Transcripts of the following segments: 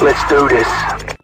Let's do this.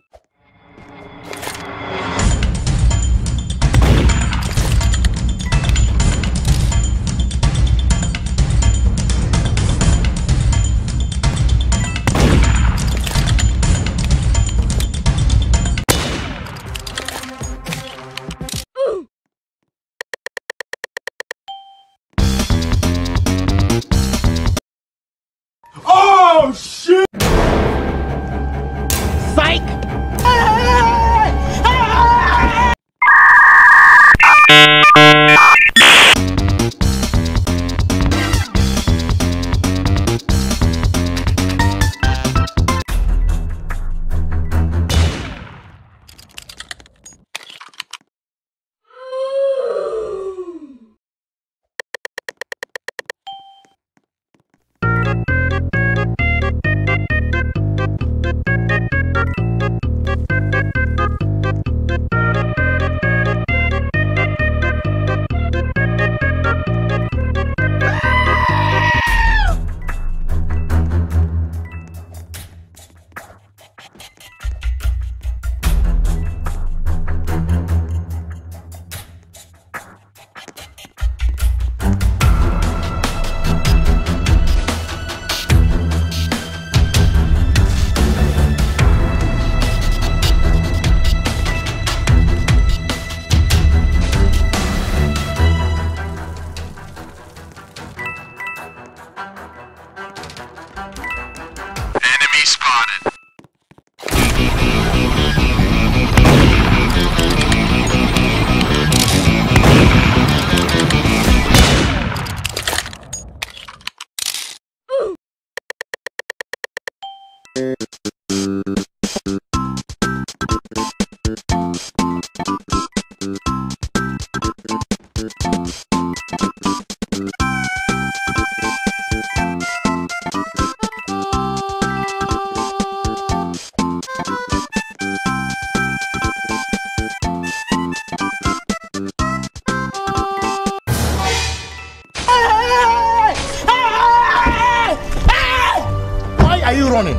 Are you running?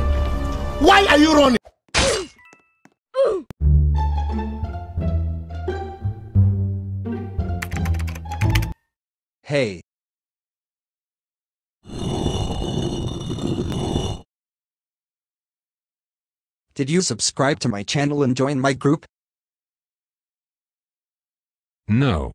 Why are you running? Hey. Did you subscribe to my channel and join my group? No.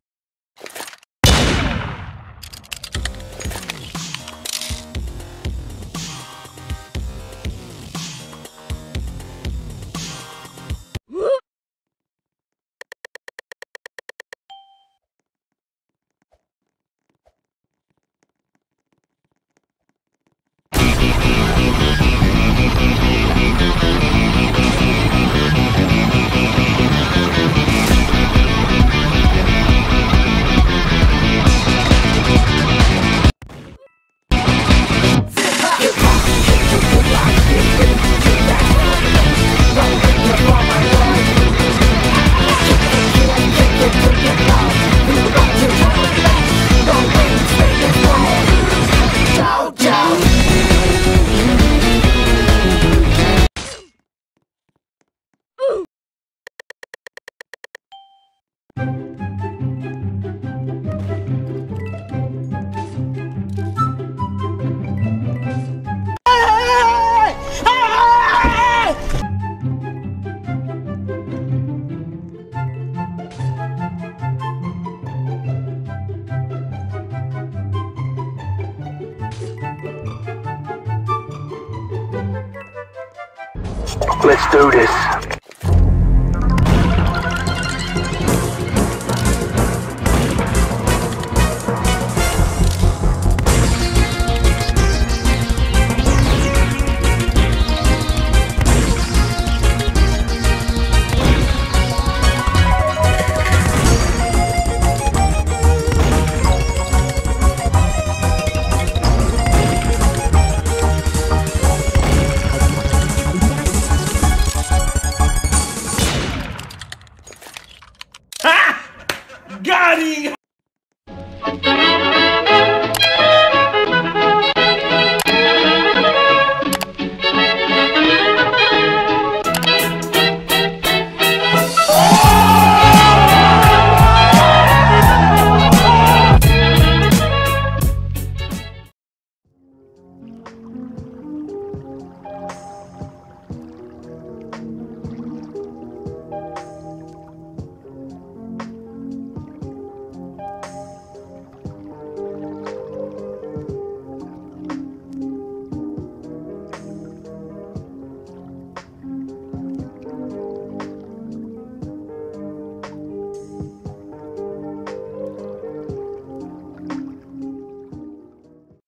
Let's do this.